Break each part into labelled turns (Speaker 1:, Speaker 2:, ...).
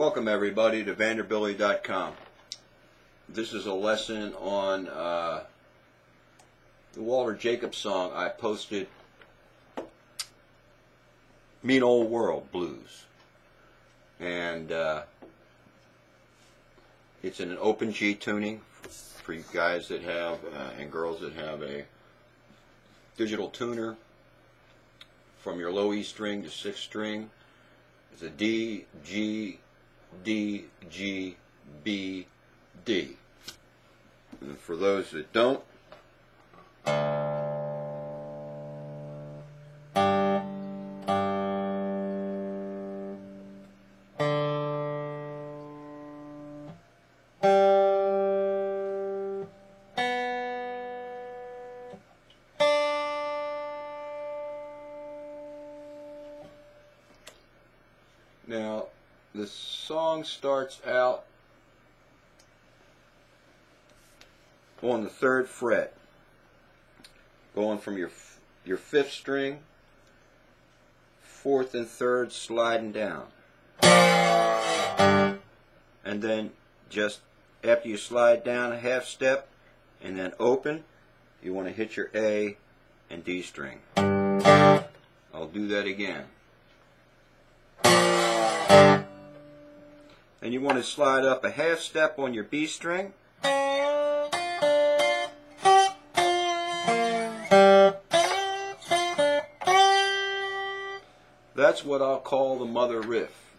Speaker 1: Welcome everybody to Vanderbilly.com. This is a lesson on uh, the Walter Jacobs song I posted, Mean Old World Blues. And uh, it's in an open G tuning for you guys that have, uh, and girls that have a digital tuner from your low E string to sixth string. It's a D, G, D, G, B, D. And for those that don't, Now, the song starts out on the third fret, going from your your fifth string, fourth and third sliding down, and then just after you slide down a half step and then open, you want to hit your A and D string. I'll do that again. And you want to slide up a half step on your B string. That's what I'll call the mother riff.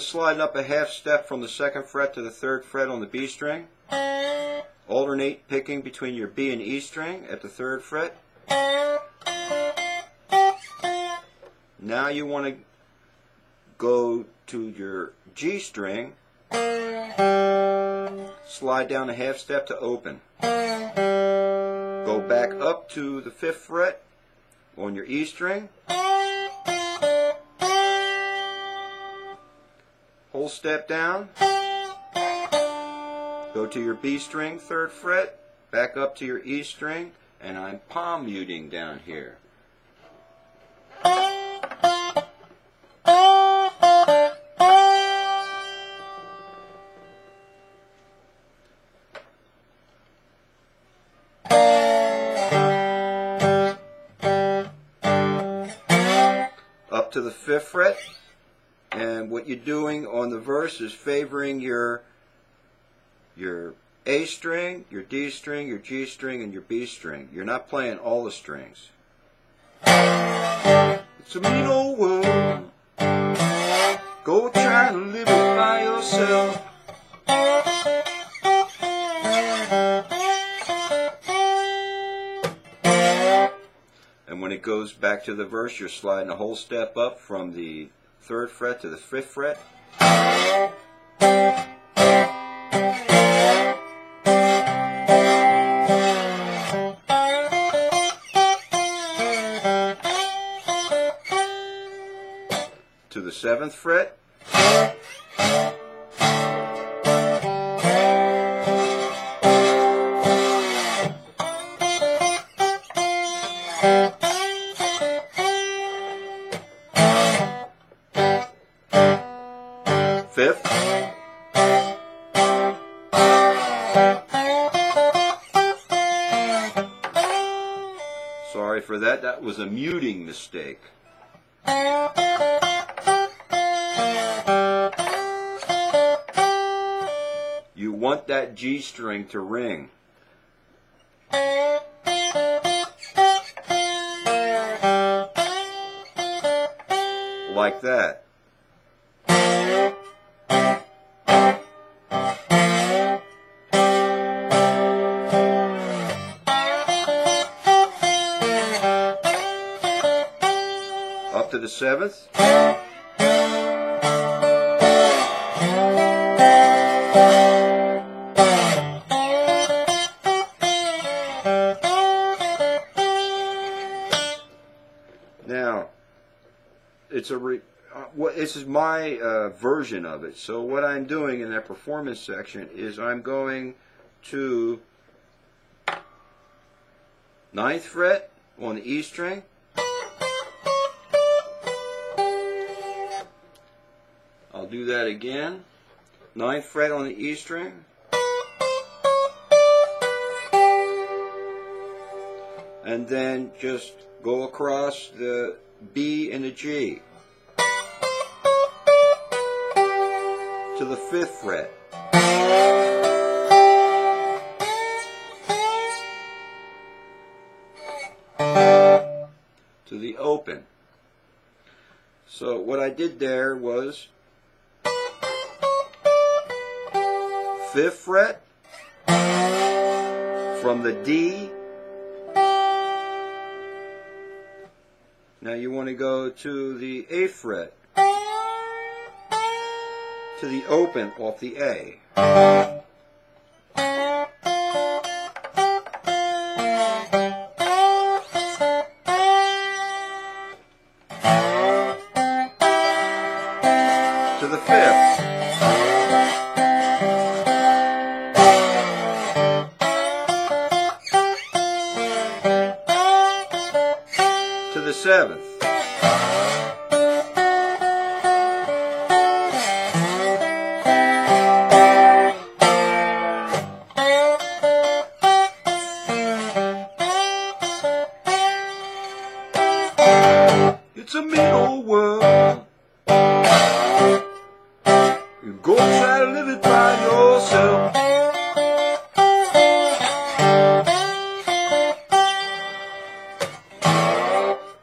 Speaker 1: Sliding up a half step from the second fret to the third fret on the B string. Alternate picking between your B and E string at the third fret. Now you want to go to your G string, slide down a half step to open. Go back up to the fifth fret on your E string. Step down, go to your B string, third fret, back up to your E string, and I'm palm muting down here. Up to the fifth fret, and what you're doing on the verse is favoring your your A string, your D string, your G string, and your B string. You're not playing all the strings. It's a mean old world. Go try to live it by yourself. And when it goes back to the verse, you're sliding a whole step up from the third fret to the fifth fret. To the seventh fret. Fifth. Sorry for that. That was a muting mistake. You want that G string to ring. the seventh. Now, it's a re, uh, what, this is my uh, version of it. So what I'm doing in that performance section is I'm going to ninth fret on the E string, I'll do that again. Ninth fret on the E string. And then just go across the B and the G. To the fifth fret. To the open. So what I did there was fifth fret from the D. Now you want to go to the A fret to the open off the A. To the fifth.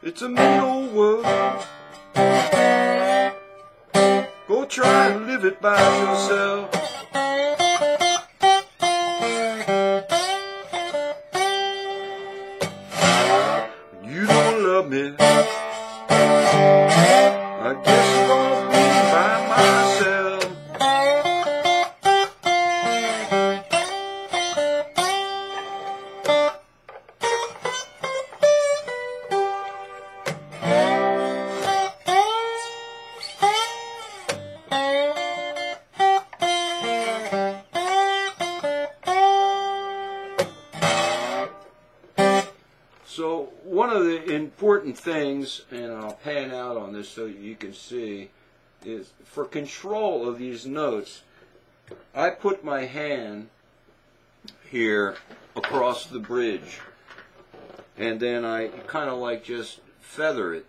Speaker 1: It's a mean old world. Go try and live it by yourself. You don't love me. I guess things, and I'll pan out on this so you can see, is for control of these notes, I put my hand here across the bridge, and then I kind of like just feather it.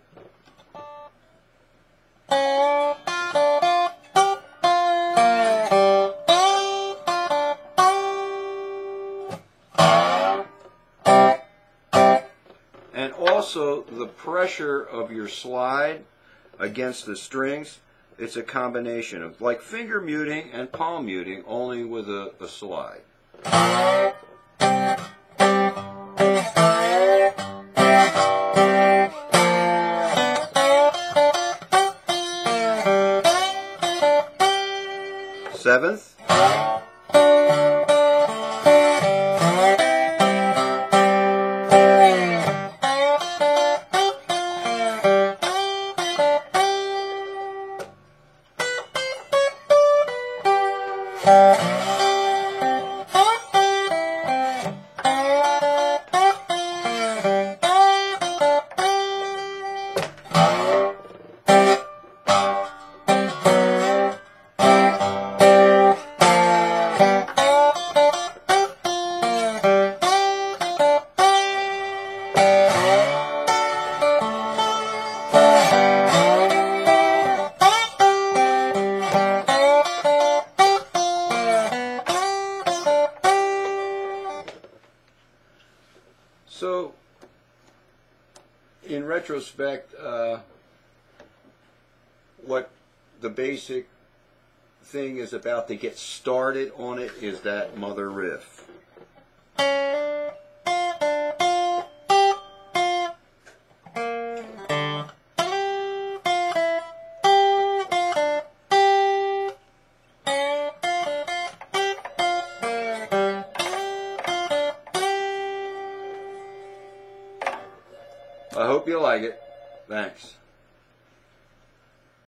Speaker 1: And also the pressure of your slide against the strings. It's a combination of like finger muting and palm muting, only with a, a slide. Música So, in retrospect, uh, what the basic thing is about to get started on it is that mother riff. Hope you like it. Thanks.